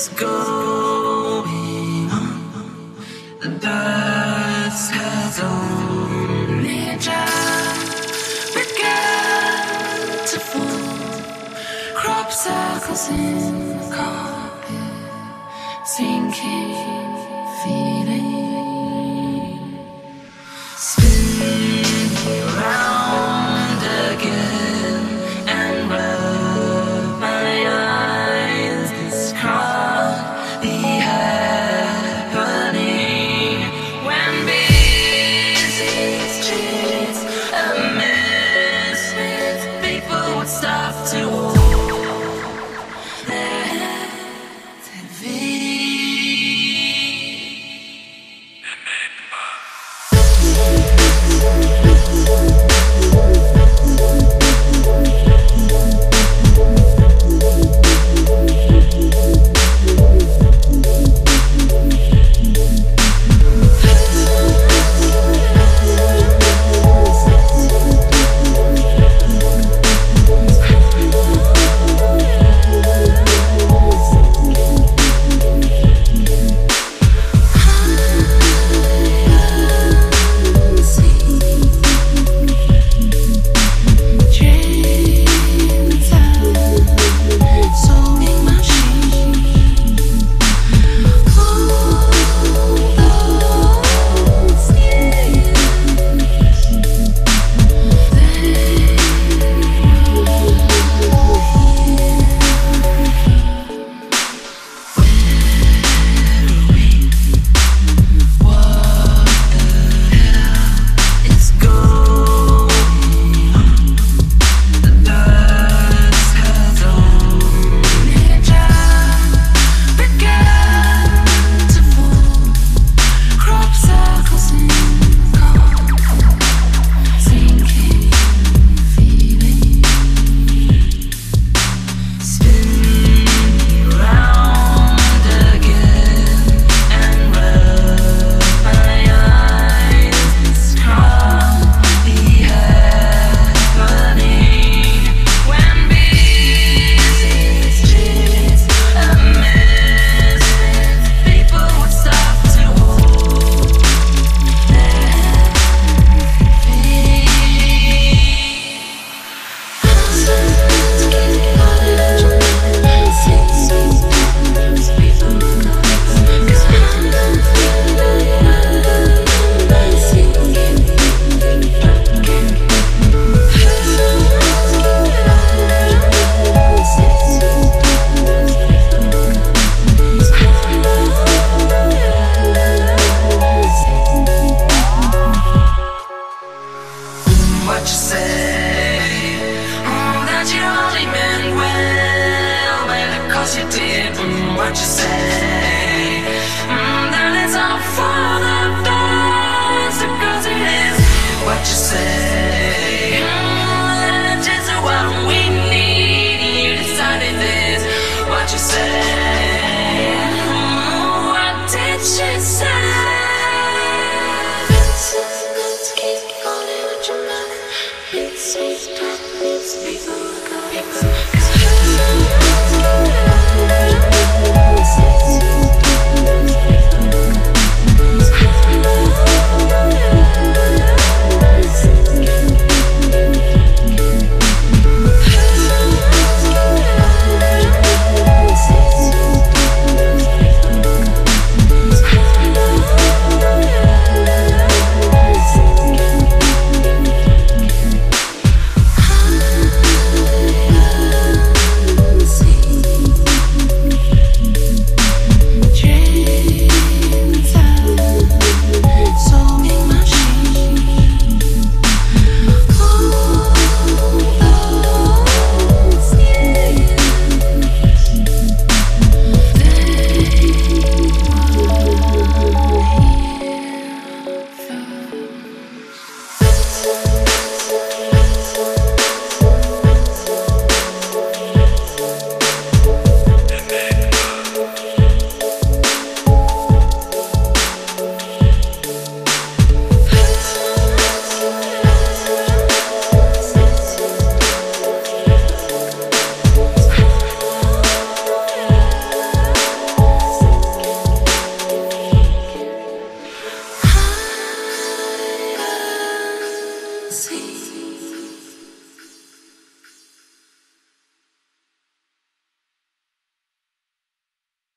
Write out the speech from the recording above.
is going on. The dust has only just begun to fall. Crop circles in the carpet, sinking feeling. what you say. Oh, that you only meant well, well, of course you did what you say?